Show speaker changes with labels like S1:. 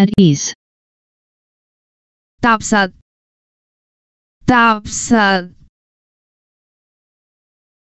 S1: at ease.
S2: Tapsat. Tapsat.